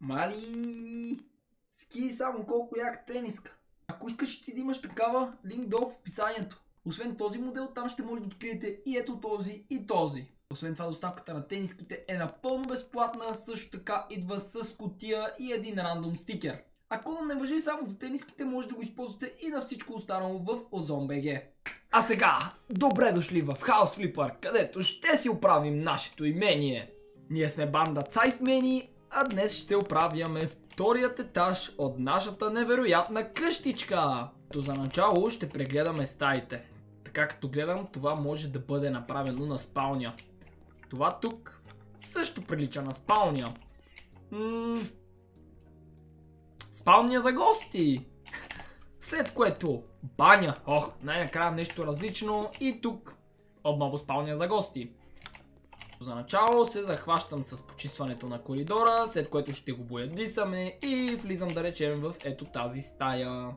Мали! Ски само колко як тениска. Ако искаш ти да имаш такава, линк долу в описанието. Освен този модел, там ще може да откриете и ето този, и този. Освен това, доставката на тениските е напълно безплатна, също така идва с котия и един рандом стикер. А кода не въжи само за тениските, може да го използвате и на всичко останало в OzonBG. А сега, добре дошли в House Flipper, където ще си оправим нашето имение. Ние сме банда Цайсмени, а днес ще оправяме вторият етаж от нашата невероятна къщичка. То за начало ще прегледаме стаите. Така като гледам, това може да бъде направено на спалня. Това тук също прилича на спалня. М спалня за гости! След което баня. Ох, най-накрая нещо различно. И тук отново спалня за гости. За начало се захващам с почистването на коридора, след което ще го боядисаме и влизам да речем в ето тази стая.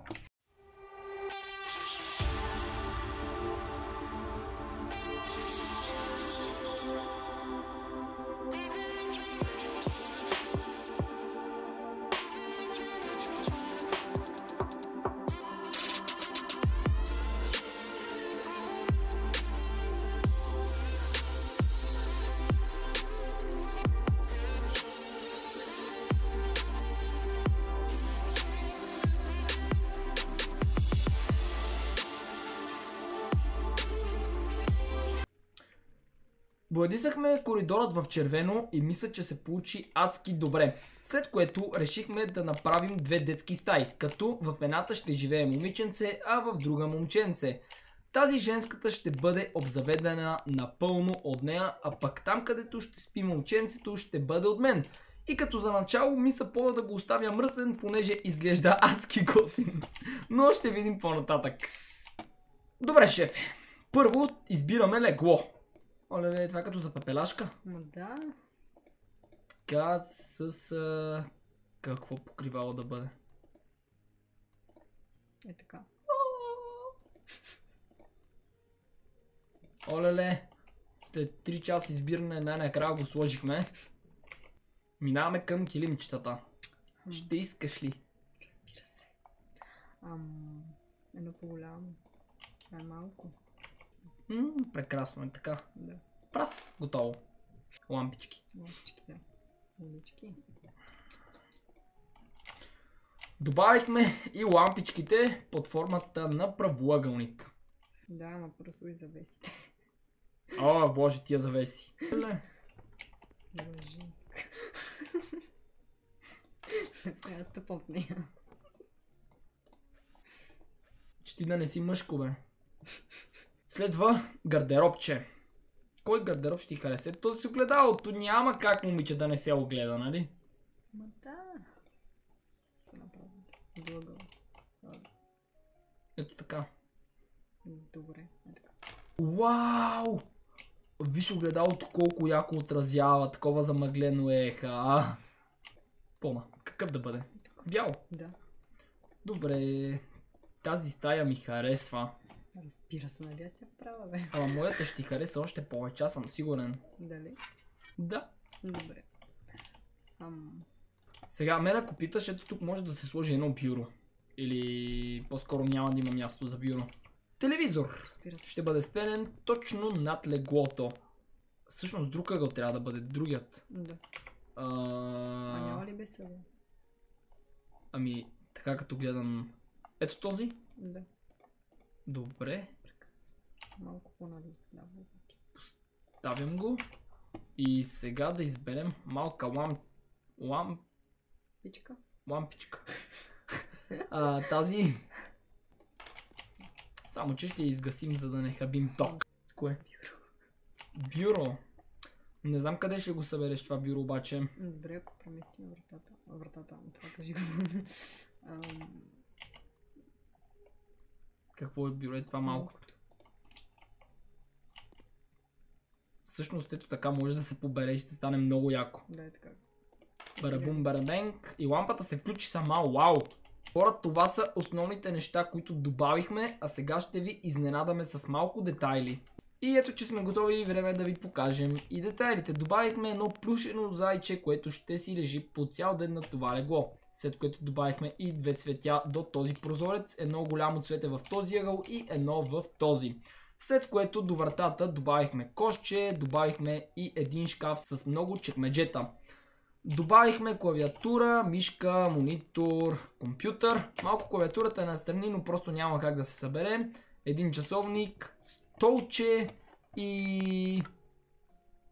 Боядисахме коридорът в червено и мисля, че се получи адски добре. След което решихме да направим две детски стаи, като в едната ще живее момиченце, а в друга момченце. Тази женската ще бъде обзаведена напълно от нея, а пък там където ще спи момченцето ще бъде от мен. И като за начало мисля пода да го оставя мръсен, понеже изглежда адски готин. Но ще видим по-нататък. Добре, шефе. Първо избираме легло. Оле, това е като за пепелашка. Ма да. Така с... А... Какво покривало да бъде? Е така. Олеле, след 3 часа избиране най-накрая го сложихме. Минаваме към килимчетата. Ще искаш ли? Разбира се. Ам, едно по-голямо. Това е малко. М, прекрасно е така. Да. Прас, готово. Лампички. Лампички, да. Улички. Добавихме и лампичките под формата на правоъгълник. Да, ама просто и завесите. О, боже, тия завеси. Женска. Не сме да стъпам в нея. Че ти да не си мъжко, бе. Следва гардеробче. Кой гардероб ще ти хареса? То си огледалото. Няма как момиче да не се огледа, нали? Ма да. Ето така. Добре. Е. Вау! Виж огледалото колко яко отразява. Такова замъглено еха. А? Пома. Какъв да бъде? Бял. Да. Добре. Тази стая ми харесва. Разбира се, нали аз тя права, бе. Ама моята ще ти хареса още повече, аз съм сигурен. Дали? Да. Добре. Ам, Сега, мен ако питаш, ето тук може да се сложи едно бюро. Или по-скоро няма да има място за бюро. Телевизор. Ще бъде стенен точно над леглото. Всъщност друг ъгъл трябва да бъде другият. Да. А... А няма ли без това? Ами, така като гледам... Ето този. Да. Добре. Малко по-надолу. Да, Ставям го. И сега да изберем малка лам... Лам... Пичка. лампичка. а, тази... Само, че ще изгасим, за да не хабим ток. Кое? Бюро. Не знам къде ще го събереш това бюро, обаче. Добре, ако преместим вратата. Вратата, това кажи го. Какво е? Е това малко. Всъщност ето така може да се побере и ще стане много яко. Да, е така. Барабум барабенк. И лампата се включи сама. Вау! Хора, това са основните неща, които добавихме, а сега ще ви изненадаме с малко детайли. И ето, че сме готови и време е да ви покажем и детайлите. Добавихме едно плюшено зайче, което ще си лежи по цял ден на това легло. След което добавихме и две цветя до този прозорец. Едно голямо цвете в този ъгъл и едно в този. След което до вратата добавихме кошче, добавихме и един шкаф с много чекмеджета. Добавихме клавиатура, мишка, монитор, компютър. Малко клавиатурата е настрани, но просто няма как да се събере. Един часовник, столче и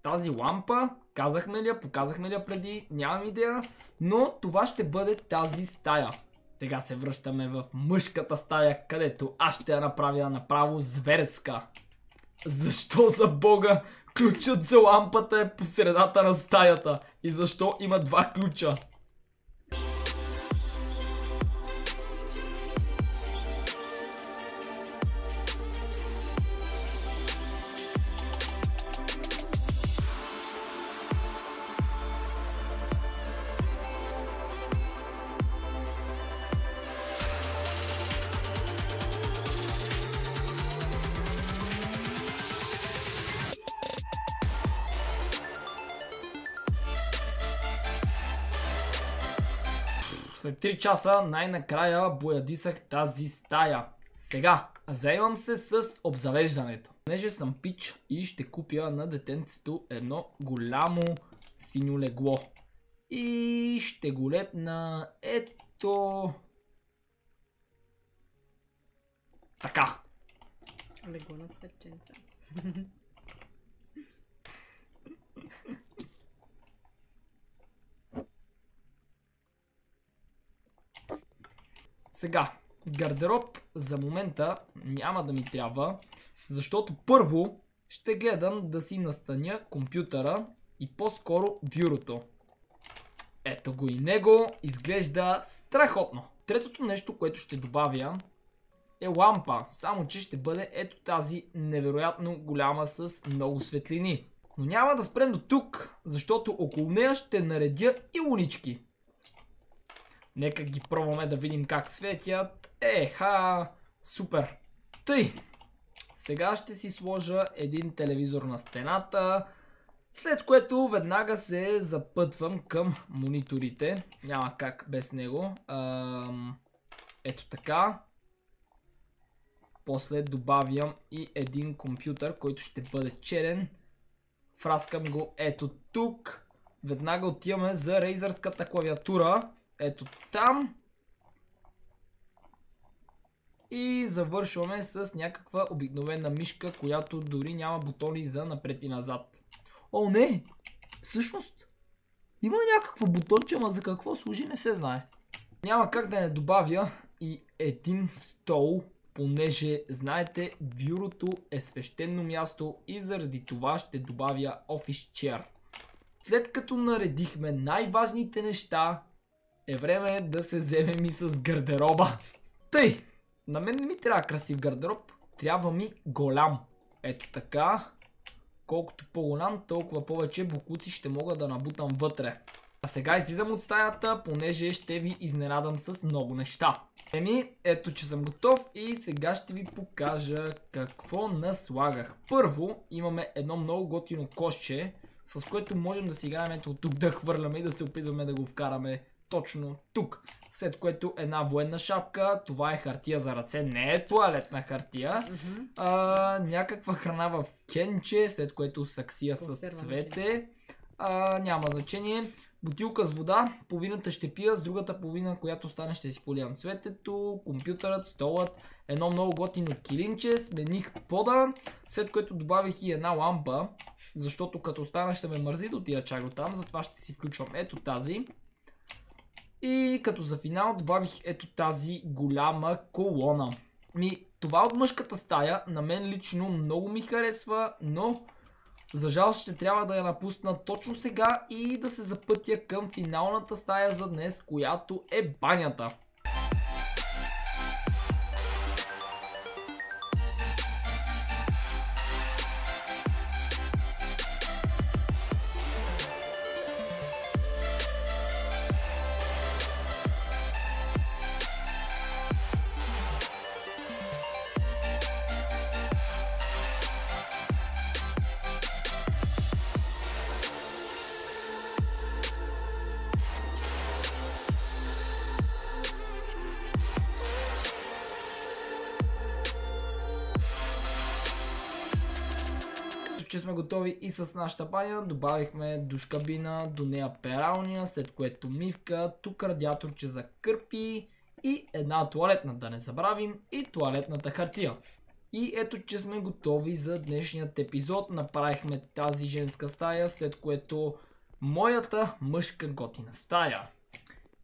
тази лампа. Казахме ли я, показахме ли я преди, нямам идея. Но това ще бъде тази стая. Сега се връщаме в мъжката стая, където аз ще я направя направо зверска. Защо за бога ключът за лампата е по средата на стаята? И защо има два ключа? След 3 часа най-накрая боядисах тази стая. Сега, заемам се с обзавеждането. Понеже съм пич и ще купя на детенцето едно голямо синьо легло. И ще го лепна ето... Така. Легло на цветченца. Сега, гардероб за момента няма да ми трябва, защото първо ще гледам да си настаня компютъра и по-скоро бюрото. Ето го и него, изглежда страхотно. Третото нещо, което ще добавя е лампа, само че ще бъде ето тази невероятно голяма с много светлини. Но няма да спрем до тук, защото около нея ще наредя и лунички. Нека ги пробваме да видим как светят. Еха, супер. Тъй, сега ще си сложа един телевизор на стената, след което веднага се запътвам към мониторите. Няма как без него. Ето така. После добавям и един компютър, който ще бъде черен. Фраскам го ето тук. Веднага отиваме за рейзърската клавиатура. Ето там. И завършваме с някаква обикновена мишка, която дори няма бутони за напред и назад. О, не! Всъщност, има някакво бутонче, ама за какво служи не се знае. Няма как да не добавя и един стол, понеже, знаете, бюрото е свещено място и заради това ще добавя Office Chair. След като наредихме най-важните неща, е време да се вземем и с гардероба. Тъй, на мен не ми трябва красив гардероб, трябва ми голям. Ето така. Колкото по-голям, толкова повече букуци ще мога да набутам вътре. А сега излизам от стаята, понеже ще ви изненадам с много неща. Еми, ето че съм готов и сега ще ви покажа какво наслагах. Първо, имаме едно много готино кошче, с което можем да си играем ето тук да хвърляме и да се опитваме да го вкараме точно тук. След което една военна шапка, това е хартия за ръце, не е туалетна хартия. А, някаква храна в кенче, след което саксия с цвете. А, няма значение. Бутилка с вода, половината ще пия, с другата половина, която стане ще си поливам цветето, компютърът, столът, едно много готино килимче, смених пода, след което добавих и една лампа, защото като стана ще ме мързи да отида чак до там, затова ще си включвам ето тази. И като за финал добавих ето тази голяма колона. Ми, това от мъжката стая на мен лично много ми харесва, но за жалост ще трябва да я напусна точно сега и да се запътя към финалната стая за днес, която е банята. Че сме готови и с нашата баня. Добавихме душ кабина, до нея пералния, след което мивка, тук радиаторче за кърпи и една туалетна, да не забравим, и туалетната хартия. И ето, че сме готови за днешният епизод. Направихме тази женска стая, след което моята мъжка готина стая.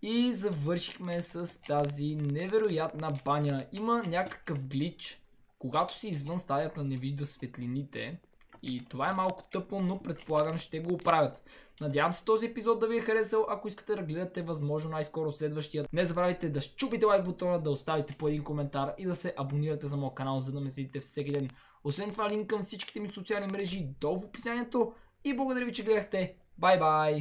И завършихме с тази невероятна баня. Има някакъв глич. Когато си извън стаята не вижда светлините. И това е малко тъпо, но предполагам ще го оправят. Надявам се този епизод да ви е харесал. Ако искате да гледате възможно най-скоро следващия, не забравяйте да щупите лайк бутона, да оставите по един коментар и да се абонирате за моят канал, за да ме следите всеки ден. Освен това линк към всичките ми социални мрежи долу в описанието. И благодаря ви, че гледахте. Бай бай!